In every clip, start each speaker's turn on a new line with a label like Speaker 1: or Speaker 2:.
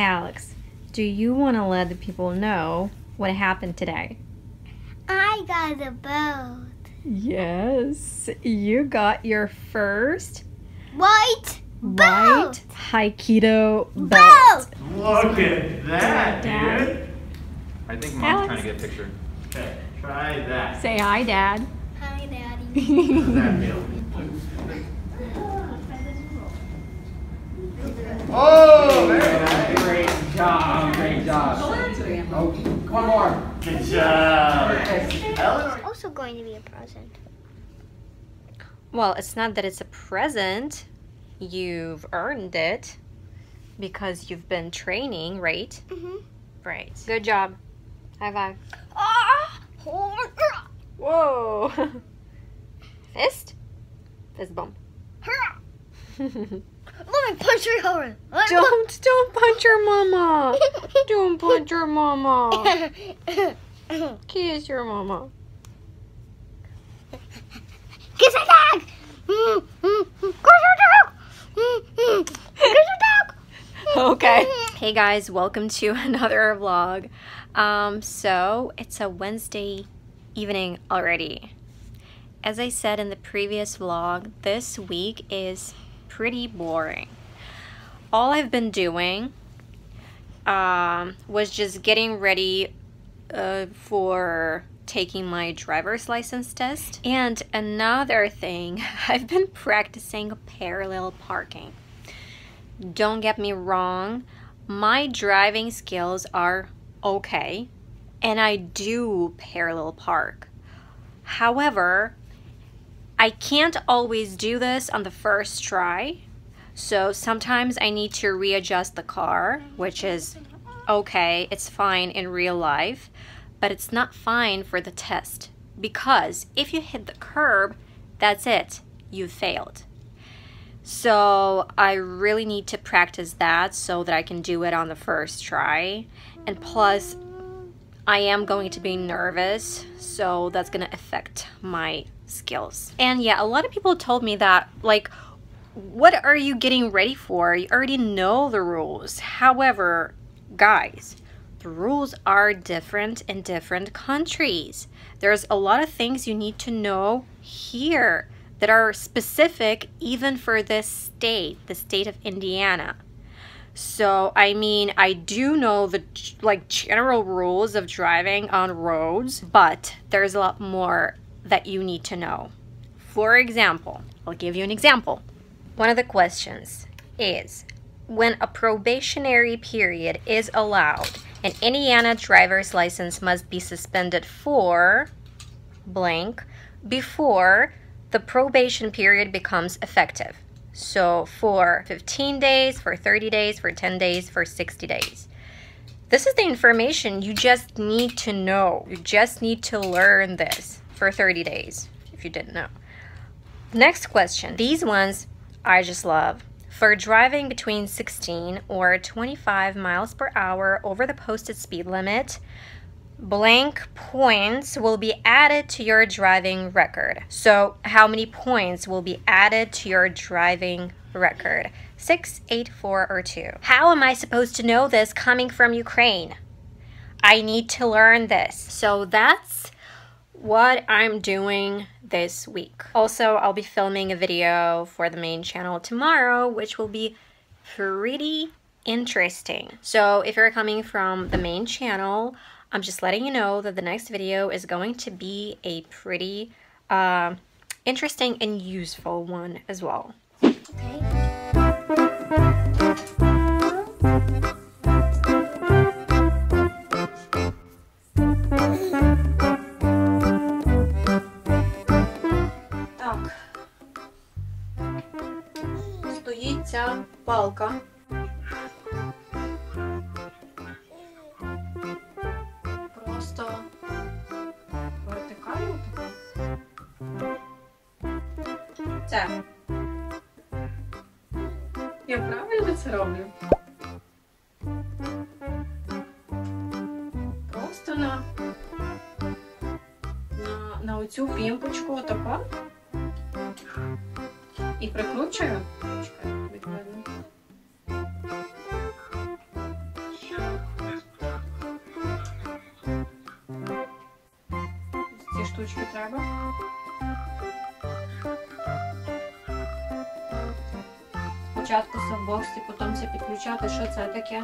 Speaker 1: Alex, do you want to let the people know what happened today?
Speaker 2: I got a boat.
Speaker 1: Yes, you got your first
Speaker 2: White
Speaker 1: white Aikido
Speaker 2: boat.
Speaker 1: belt.
Speaker 3: Look at that,
Speaker 1: Dad.
Speaker 3: dude.
Speaker 4: I think mom's
Speaker 1: Alex.
Speaker 4: trying to get a picture.
Speaker 3: Okay, try that.
Speaker 1: Say hi, Dad.
Speaker 2: Hi, Daddy.
Speaker 3: How does that feel? Oh, very.
Speaker 5: Great job, great job. Okay, one more.
Speaker 3: Good job. Eleanor.
Speaker 2: also going to be a present.
Speaker 1: Well, it's not that it's a present. You've earned it because you've been training, right?
Speaker 2: Mm-hmm.
Speaker 1: Right. Good job. High five.
Speaker 2: Ah!
Speaker 1: Whoa. Fist? Fist bump.
Speaker 2: Let me punch you hard.
Speaker 1: Don't, don't punch your mama. Don't punch your mama. Kiss your mama.
Speaker 2: Kiss a dog. Mm, mm, mm. Kiss a dog. Kiss a dog.
Speaker 1: Okay. Hey guys, welcome to another vlog. Um, so it's a Wednesday evening already. As I said in the previous vlog, this week is pretty boring. All I've been doing um, was just getting ready uh, for taking my driver's license test. And another thing, I've been practicing parallel parking. Don't get me wrong, my driving skills are okay, and I do parallel park. However, I can't always do this on the first try, so sometimes I need to readjust the car, which is okay, it's fine in real life, but it's not fine for the test because if you hit the curb, that's it, you failed. So I really need to practice that so that I can do it on the first try. And plus, I am going to be nervous, so that's gonna affect my skills. And yeah, a lot of people told me that, like, what are you getting ready for? You already know the rules. However, guys, the rules are different in different countries. There's a lot of things you need to know here that are specific even for this state, the state of Indiana. So, I mean, I do know the like general rules of driving on roads, but there's a lot more that you need to know. For example, I'll give you an example. One of the questions is when a probationary period is allowed, an Indiana driver's license must be suspended for blank before the probation period becomes effective. So, for 15 days, for 30 days, for 10 days, for 60 days. This is the information you just need to know. You just need to learn this for 30 days if you didn't know. Next question. These ones I just love. For driving between 16 or 25 miles per hour over the posted speed limit, blank points will be added to your driving record. So, how many points will be added to your driving record? Six, eight, four, or two. How am I supposed to know this coming from Ukraine? I need to learn this. So, that's what I'm doing this week. Also, I'll be filming a video for the main channel tomorrow, which will be pretty interesting. So, if you're coming from the main channel, I'm just letting you know that the next video is going to be a pretty uh, interesting and useful one as well. Так. Стоїть ця палка. Я правильно це роблю? Просто на, на, на оцю пімпочку отако. І прикручую. Софтбокси, потім це підключати. Що це таке?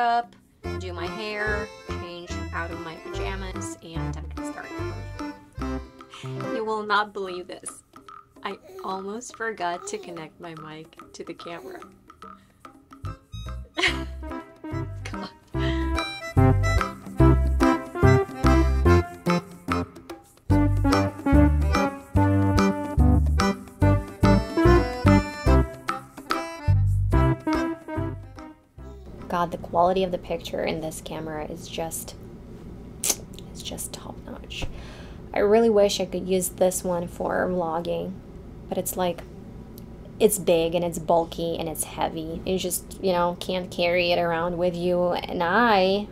Speaker 1: Makeup, do my hair, change out of my pajamas, and I'm gonna start. You will not believe this. I almost forgot to connect my mic to the camera. God. God, the quality of the picture in this camera is just it's just top notch. I really wish I could use this one for vlogging, but it's like it's big and it's bulky and it's heavy. You just, you know, can't carry it around with you and I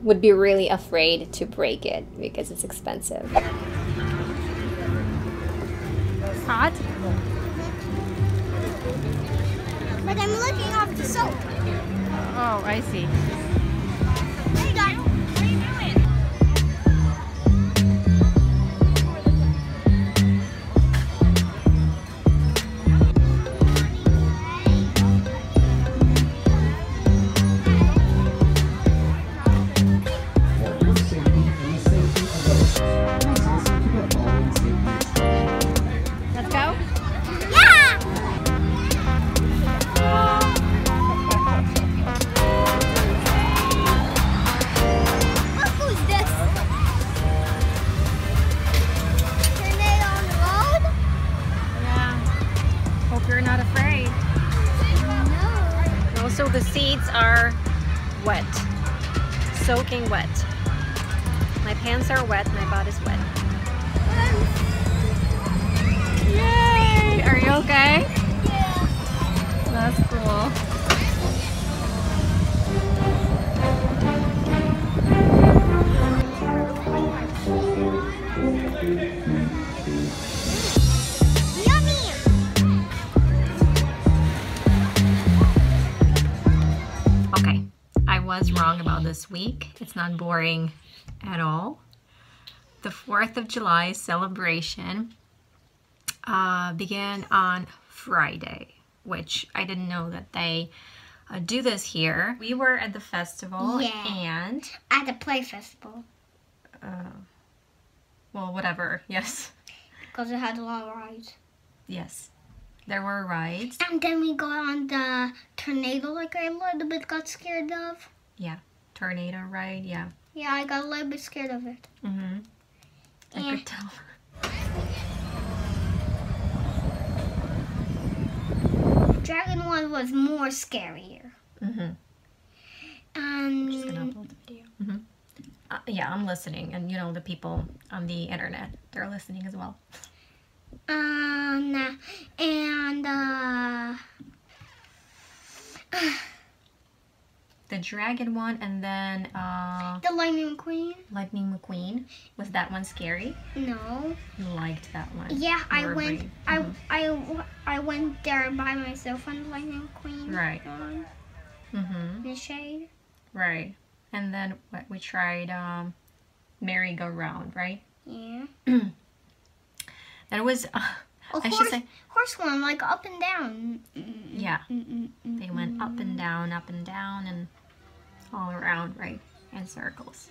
Speaker 1: would be really afraid to break it because it's expensive. Hot?
Speaker 2: But I'm looking off the soap.
Speaker 1: Oh, I see.
Speaker 2: This
Speaker 1: week. It's not boring at all. The 4th of July celebration uh, began on Friday, which I didn't know that they uh, do this here. We were at the festival
Speaker 2: Yeah.
Speaker 1: and,
Speaker 2: At the play festival.
Speaker 1: uh, well, whatever. Yes,
Speaker 2: Because it had a lot of rides.
Speaker 1: yes. There were rides.
Speaker 2: And then we got on the tornado like I a little bit got scared of.
Speaker 1: Tornado ride, yeah.
Speaker 2: Yeah, I got a little bit scared of it.
Speaker 1: Mm-hmm. I
Speaker 2: Yeah.
Speaker 1: could tell.
Speaker 2: Dragon one was more scarier.
Speaker 1: Mm-hmm. Just gonna upload the video. hmm Uh, yeah, I'm listening, and you know the people on the internet, they're listening as well.
Speaker 2: um and uh
Speaker 1: The dragon one, and then uh,
Speaker 2: the Lightning Queen.
Speaker 1: Lightning McQueen. Was that one scary?
Speaker 2: No.
Speaker 1: You liked that one.
Speaker 2: Yeah, I went.
Speaker 1: brave.
Speaker 2: I,
Speaker 1: Mhm.
Speaker 2: I w- I went there by myself on the Lightning Queen.
Speaker 1: Right. Mm-hmm.
Speaker 2: the shade.
Speaker 1: Right. And then what we tried um, merry-go-round, right?
Speaker 2: Yeah.
Speaker 1: That was. Uh,
Speaker 2: A
Speaker 1: I should
Speaker 2: horse,
Speaker 1: say-
Speaker 2: horse one, like up and down.
Speaker 1: yeah.
Speaker 2: Mm-mm-mm.
Speaker 1: They went up and down, up and down, and all around, right? In circles.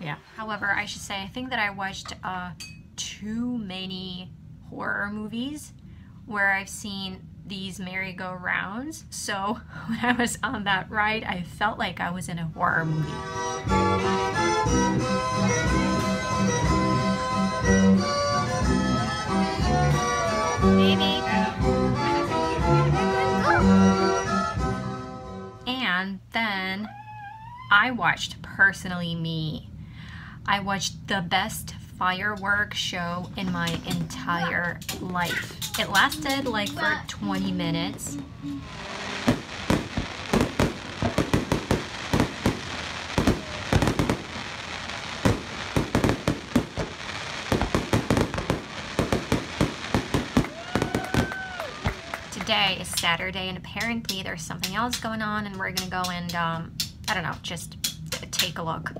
Speaker 1: Yeah. However, I should say, I think that I watched uh, too many horror movies where I've seen these merry-go-rounds. So when I was on that ride, I felt like I was in a horror movie. Maybe. And then I watched Personally Me. I watched the best firework show in my entire life. It lasted like for 20 minutes. Today is Saturday, and apparently there's something else going on, and we're gonna go and, um, I don't know, just take a look.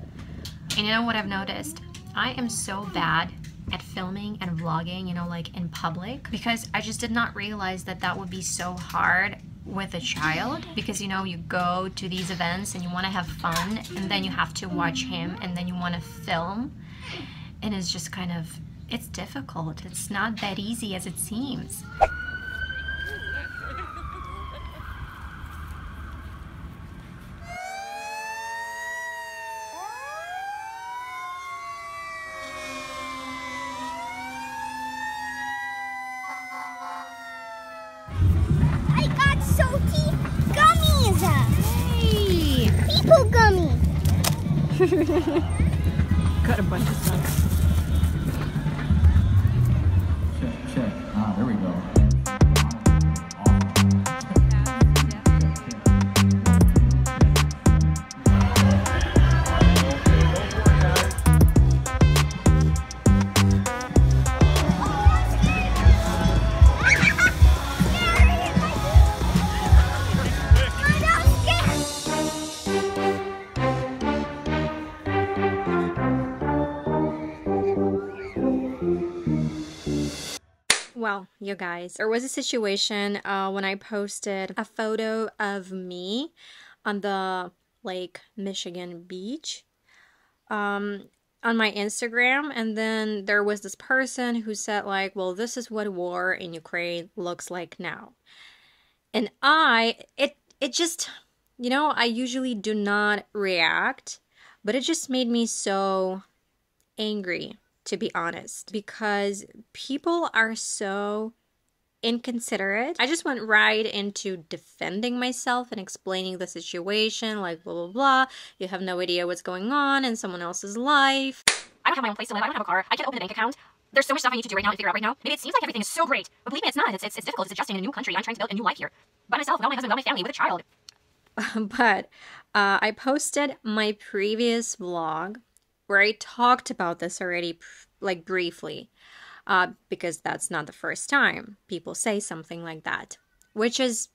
Speaker 1: And you know what I've noticed? I am so bad at filming and vlogging, you know, like in public, because I just did not realize that that would be so hard with a child because you know you go to these events and you want to have fun and then you have to watch him and then you want to film and it's just kind of it's difficult it's not that easy as it seems
Speaker 2: Got
Speaker 5: a
Speaker 1: Well, you guys, there was a situation uh, when I posted a photo of me on the Lake Michigan beach um, on my Instagram, and then there was this person who said, like, well, this is what war in Ukraine looks like now. And I, it, it just, you know, I usually do not react, but it just made me so angry to be honest, because people are so inconsiderate. I just went right into defending myself and explaining the situation, like blah blah blah. You have no idea what's going on in someone else's life.
Speaker 4: I don't have my own place to live. I don't have a car. I can't open a bank account. There's so much stuff I need to do right now to figure out right now. Maybe it seems like everything is so great, but believe me, it's not. It's, it's, it's difficult. It's adjusting in a new country. I'm trying to build a new life here. By myself, without my husband, without my family, with a child.
Speaker 1: but uh, I posted my previous vlog where I talked about this already, like briefly, uh, because that's not the first time people say something like that, which is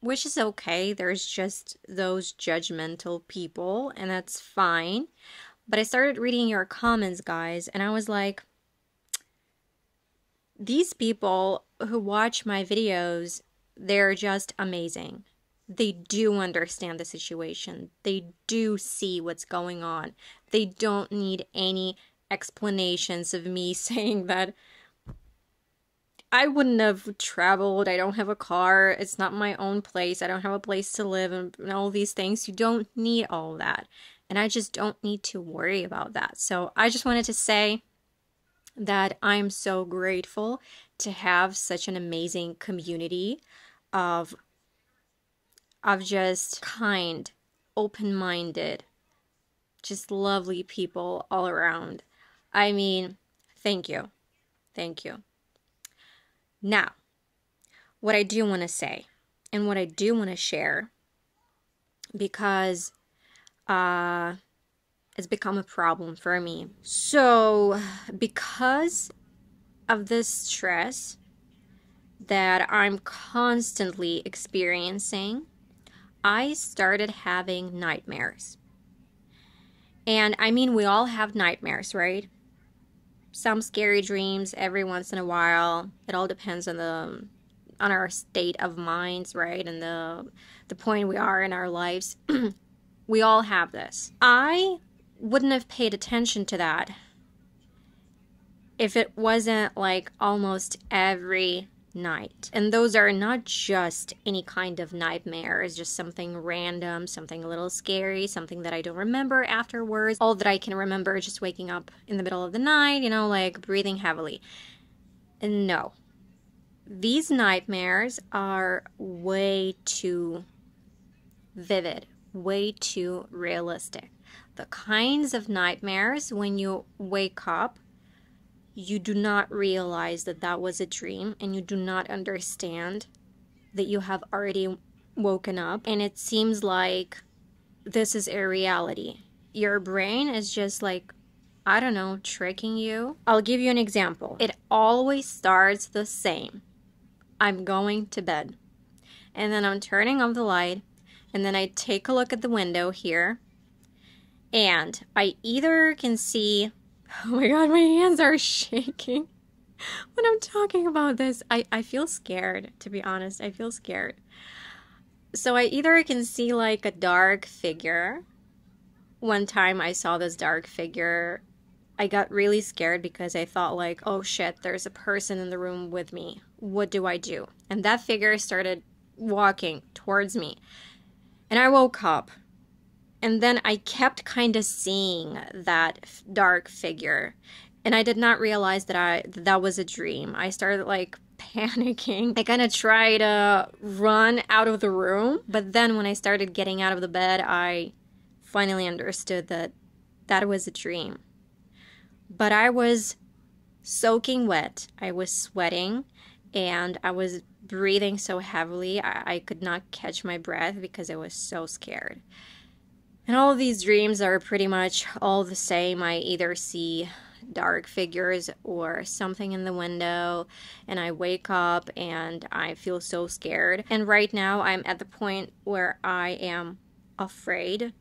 Speaker 1: which is okay. There's just those judgmental people, and that's fine. But I started reading your comments, guys, and I was like, these people who watch my videos, they're just amazing. They do understand the situation. They do see what's going on. They don't need any explanations of me saying that I wouldn't have traveled. I don't have a car. It's not my own place. I don't have a place to live and, all these things. You don't need all that. And I just don't need to worry about that. So I just wanted to say that I'm so grateful to have such an amazing community of of just kind, open-minded, just lovely people all around. I mean, thank you. Thank you. Now, what I do want to say and what I do want to share because uh it's become a problem for me. So, because of this stress that I'm constantly experiencing, I started having nightmares. And I mean, we all have nightmares, right? Some scary dreams every once in a while. It all depends on the on our state of minds, right? And the the point we are in our lives. we all have this. I wouldn't have paid attention to that if it wasn't like almost every night. And those are not just any kind of nightmares, just something random, something a little scary, something that I don't remember afterwards. All that I can remember is just waking up in the middle of the night, you know, like breathing heavily. And no. These nightmares are way too vivid, way too realistic. The kinds of nightmares when you wake up you do not realize that that was a dream and you do not understand that you have already woken up and it seems like this is a reality. Your brain is just like, I don't know, tricking you. I'll give you an example. It always starts the same I'm going to bed. And then I'm turning off the light, and then I take a look at the window here, and I either can see, oh my god, my hands are shaking when I'm talking about this. I, I feel scared, to be honest. I feel scared. So I either can see like a dark figure. One time I saw this dark figure. I got really scared because I thought like, oh shit, there's a person in the room with me. What do I do? And that figure started walking towards me. And I woke up. And then I kept kind of seeing that f- dark figure. And I did not realize that I that, that was a dream. I started like panicking. I kind of tried to run out of the room, but then when I started getting out of the bed, I finally understood that that was a dream. But I was soaking wet. I was sweating and I was breathing so heavily. I, I could not catch my breath because I was so scared. And all these dreams are pretty much all the same. I either see dark figures or something in the window and I wake up and I feel so scared. And right now I'm at the point where I am afraid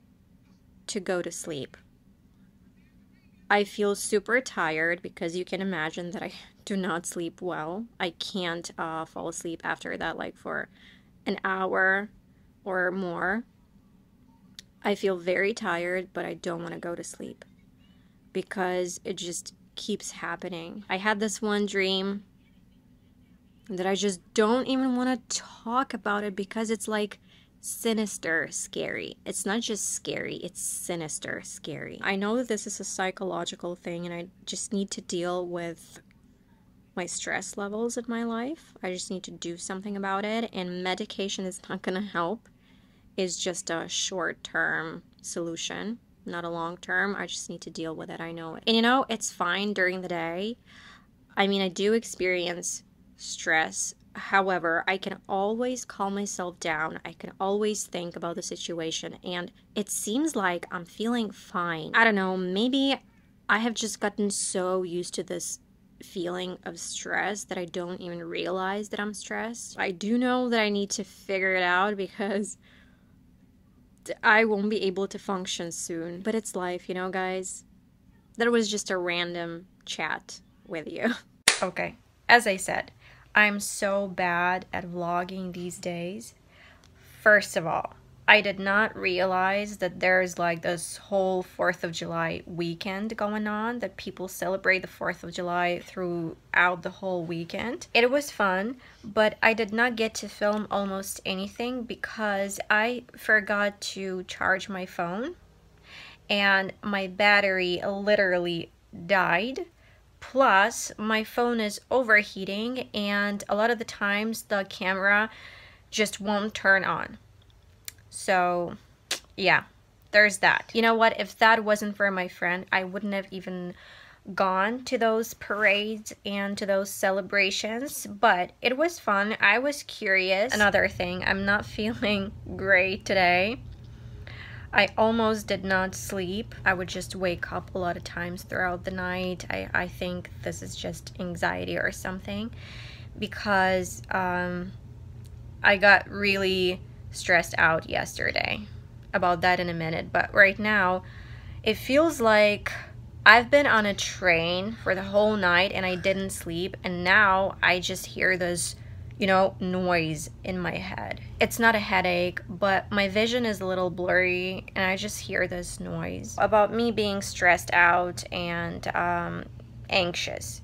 Speaker 1: to go to sleep. I feel super tired because you can imagine that I do not sleep well. I can't uh, fall asleep after that, like for an hour or more. I feel very tired, but I don't want to go to sleep because it just keeps happening. I had this one dream that I just don't even want to talk about it because it's like sinister scary. It's not just scary, it's sinister scary. I know that this is a psychological thing and I just need to deal with my stress levels in my life. I just need to do something about it and medication is not going to help. It's just a short-term solution, not a long-term. I just need to deal with it. I know it. And you know, it's fine during the day. I mean, I do experience stress However, I can always calm myself down. I can always think about the situation, and it seems like I'm feeling fine. I don't know, maybe I have just gotten so used to this feeling of stress that I don't even realize that I'm stressed. I do know that I need to figure it out because I won't be able to function soon. But it's life, you know, guys. That was just a random chat with you. Okay, as I said, I'm so bad at vlogging these days. First of all, I did not realize that there's like this whole 4th of July weekend going on, that people celebrate the 4th of July throughout the whole weekend. It was fun, but I did not get to film almost anything because I forgot to charge my phone and my battery literally died Plus, my phone is overheating and a lot of the times the camera just won't turn on. So, yeah, there's that. You know what? If that wasn't for my friend, I wouldn't have even gone to those parades and to those celebrations, but it was fun. I was curious. Another thing, I'm not feeling great today. I almost did not sleep. I would just wake up a lot of times throughout the night. I, I think this is just anxiety or something because um, I got really stressed out yesterday. About that in a minute. But right now, it feels like I've been on a train for the whole night and I didn't sleep. And now I just hear this you know, noise in my head. It's not a headache, but my vision is a little blurry and I just hear this noise about me being stressed out and um, anxious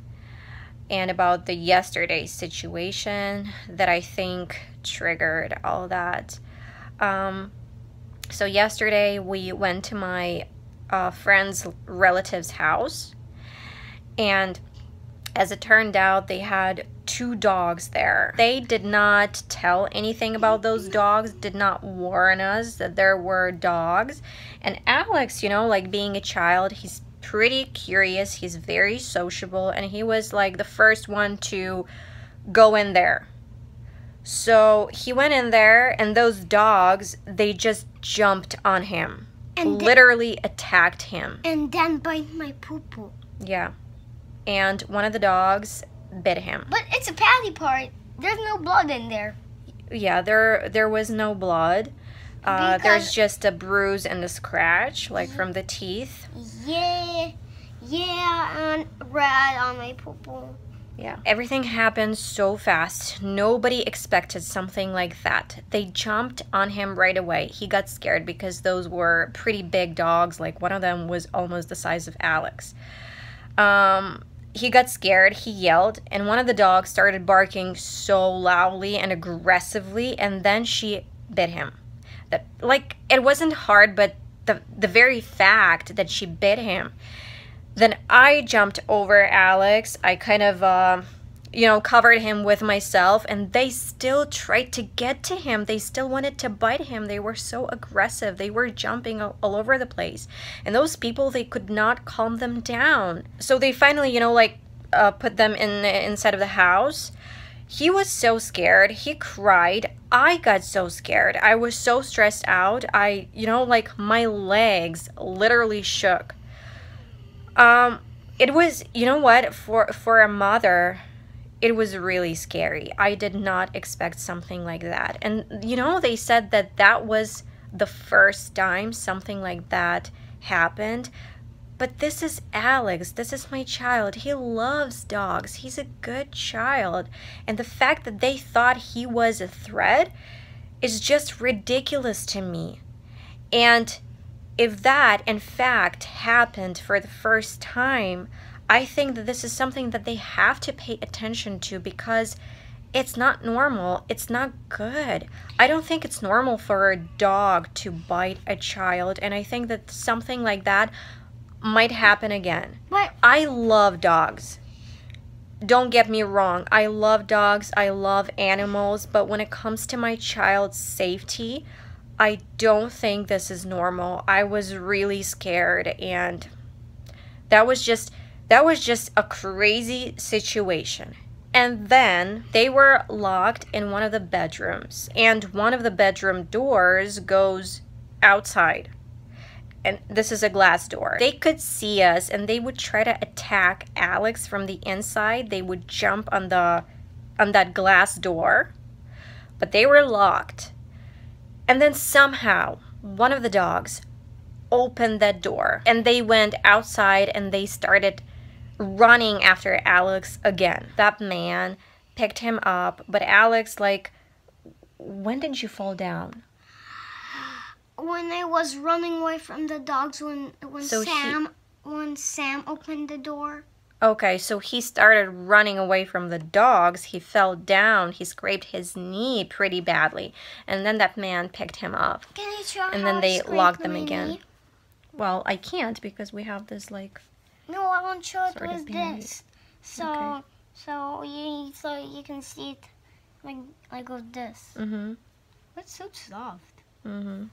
Speaker 1: and about the yesterday situation that I think triggered all that. Um, so yesterday we went to my uh, friend's relative's house and as it turned out, they had two dogs there. They did not tell anything about those dogs, did not warn us that there were dogs. And Alex, you know, like being a child, he's pretty curious. He's very sociable, and he was like the first one to go in there. So he went in there, and those dogs, they just jumped on him,
Speaker 2: And
Speaker 1: literally attacked him.
Speaker 2: And then bite my poo poo.
Speaker 1: Yeah. And one of the dogs bit him.
Speaker 2: But it's a patty part. There's no blood in there.
Speaker 1: Yeah, there there was no blood. Uh, there's just a bruise and a scratch, like from the teeth.
Speaker 2: Yeah, yeah, and red on my poo.
Speaker 1: Yeah. Everything happened so fast. Nobody expected something like that. They jumped on him right away. He got scared because those were pretty big dogs. Like one of them was almost the size of Alex. Um, he got scared, he yelled, and one of the dogs started barking so loudly and aggressively, and then she bit him. Like it wasn't hard, but the the very fact that she bit him then I jumped over Alex. I kind of, uh, you know, covered him with myself, and they still tried to get to him. They still wanted to bite him. They were so aggressive. They were jumping all, all over the place. And those people, they could not calm them down. So they finally, you know, like uh, put them in inside of the house. He was so scared. He cried. I got so scared. I was so stressed out. I, you know, like my legs literally shook um it was you know what for for a mother it was really scary i did not expect something like that and you know they said that that was the first time something like that happened but this is alex. This is my child. He loves dogs. He's a good child. And the fact that they thought he was a threat is just ridiculous to me. And if that in fact happened for the first time, I think that this is something that they have to pay attention to because it's not normal. It's not good. I don't think it's normal for a dog to bite a child, and I think that something like that might happen again.
Speaker 2: But
Speaker 1: I love dogs. Don't get me wrong. I love dogs. I love animals, but when it comes to my child's safety, I don't think this is normal. I was really scared and that was just that was just a crazy situation. And then they were locked in one of the bedrooms and one of the bedroom doors goes outside. And this is a glass door. They could see us and they would try to attack Alex from the inside. They would jump on the on that glass door. But they were locked. And then somehow, one of the dogs opened that door and they went outside and they started running after Alex again. That man picked him up, but Alex, like, when did you fall down?
Speaker 2: When I was running away from the dogs, when when
Speaker 1: So he-
Speaker 2: Sam when Sam opened the door,
Speaker 1: Okay, so he started running away from the dogs. He fell down. He scraped his knee pretty badly. And then that man picked him up.
Speaker 2: can I show
Speaker 1: And then they locked them again.
Speaker 2: knee?
Speaker 1: Well, I can't because we have this, like,
Speaker 2: No, I want to show it with this. So
Speaker 1: Okay.
Speaker 2: so you so you can see it like like with this.
Speaker 1: mm hmm.
Speaker 2: It's so soft.
Speaker 1: Mm-hmm.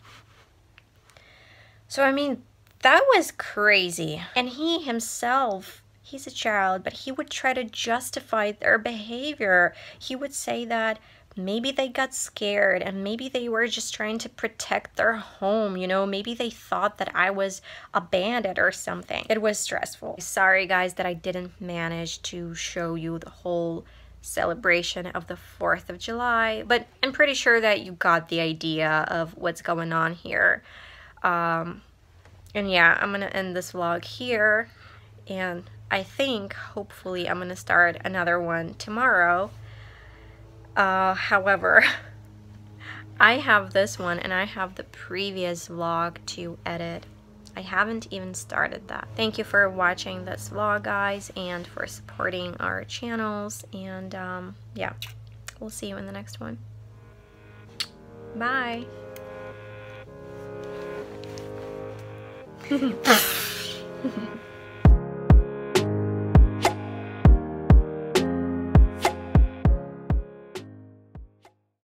Speaker 1: So I mean, that was crazy. And he himself, he's a child, but he would try to justify their behavior. He would say that maybe they got scared and maybe they were just trying to protect their home, you know, maybe they thought that I was a bandit or something. It was stressful. Sorry guys that I didn't manage to show you the whole celebration of the 4th of July, but I'm pretty sure that you got the idea of what's going on here. Um, and yeah, I'm gonna end this vlog here, and I think hopefully I'm gonna start another one tomorrow. Uh, however, I have this one and I have the previous vlog to edit. I haven't even started that. Thank you for watching this vlog, guys, and for supporting our channels. And um, yeah, we'll see you in the next one. Bye. Uhum.